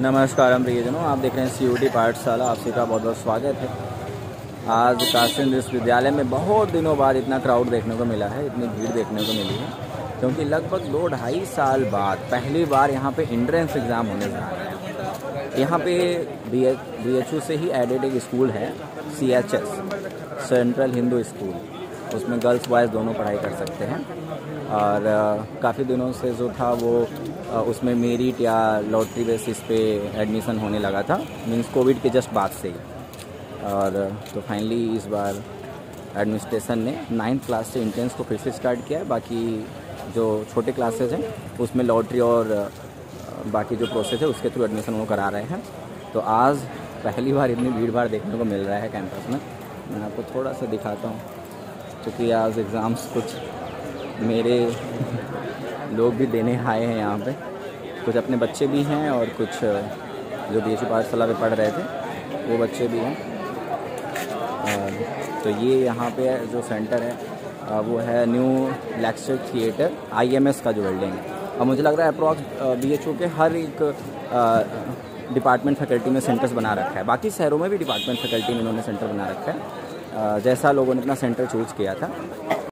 नमस्कार, हम प्रियजनों, आप देख रहे हैं सी पाठशाला। आप सभी का बहुत बहुत स्वागत है। आज काशी विश्वविद्यालय में बहुत दिनों बाद इतना क्राउड देखने को मिला है, इतनी भीड़ देखने को मिली है, क्योंकि लगभग दो ढाई साल बाद पहली बार यहाँ पे इंट्रेंस एग्ज़ाम होने जा रहा है। यहाँ पे बी एच से ही एडेड एक स्कूल है एस सेंट्रल हिंदू स्कूल उसमें गर्ल्स बॉयज़ दोनों पढ़ाई कर सकते हैं। और काफ़ी दिनों से जो था वो उसमें मेरिट या लॉटरी बेसिस पे एडमिशन होने लगा था। मीन्स कोविड के जस्ट बाद से ही। और तो फाइनली इस बार एडमिनिस्ट्रेशन ने नाइन्थ क्लास से इंट्रेंस को फिर से स्टार्ट किया है। बाकी जो छोटे क्लासेज हैं, उसमें लॉटरी और बाकी जो प्रोसेस है, उसके थ्रू एडमिशन वो करा रहे हैं। तो आज पहली बार इतनी भीड़ भाड़ देखने को मिल रहा है कैंपस में। मैं आपको थोड़ा सा दिखाता हूँ। क्योंकि आज एग्ज़ाम्स कुछ मेरे लोग भी देने आए हैं यहाँ पे। कुछ अपने बच्चे भी हैं और कुछ जो बी एच पाठशाला में पढ़ रहे थे, वो बच्चे भी हैं। तो ये यहाँ पे जो सेंटर है वो है न्यू लेक्चर थिएटर आईएमएस का जो बिल्डिंग है। और मुझे लग रहा है अप्रॉक्स बी एच के हर एक डिपार्टमेंट फैकल्टी में सेंटर्स बना रखा है। बाकी शहरों में भी डिपार्टमेंट फैकल्टी में इन्होंने सेंटर बना रखा है। जैसा लोगों ने अपना सेंटर चूज़ किया था।